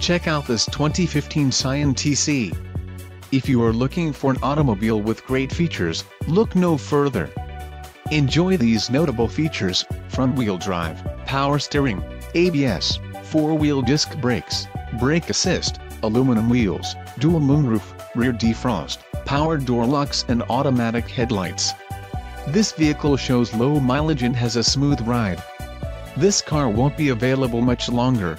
check out this 2015 Scion TC. If you are looking for an automobile with great features, look no further. Enjoy these notable features, front-wheel drive, power steering, ABS, four-wheel disc brakes, brake assist, aluminum wheels, dual moonroof, rear defrost, power door locks and automatic headlights. This vehicle shows low mileage and has a smooth ride. This car won't be available much longer.